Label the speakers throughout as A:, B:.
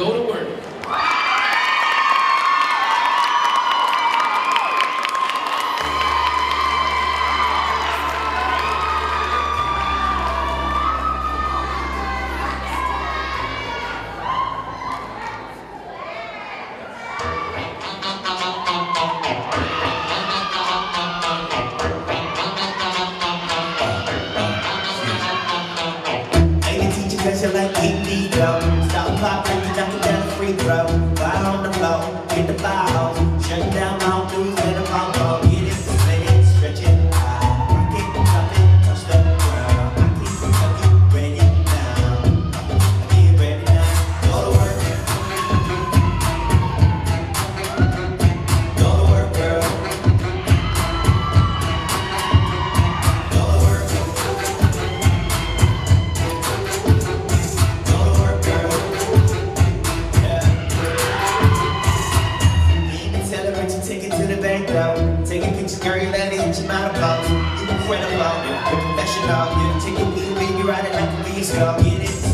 A: loro
B: special like Indigo. Stop popping, knock down free throw. Right on the floor, get the ball. age, amount about power, you incredible, you're professional, you're taking me when you're out and I can be a star, get it.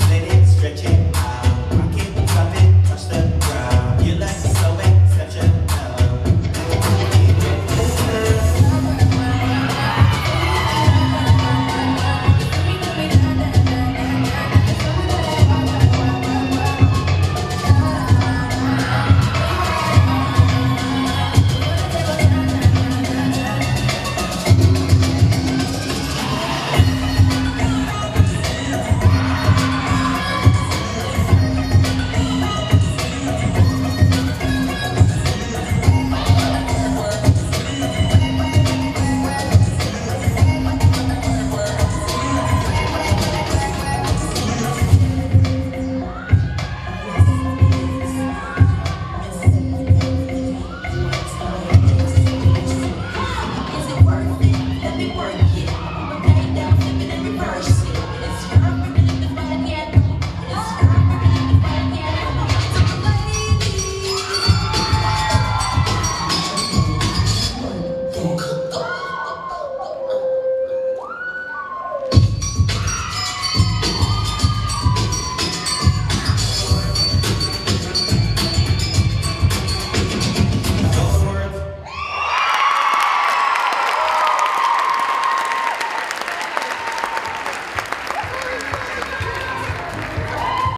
C: first.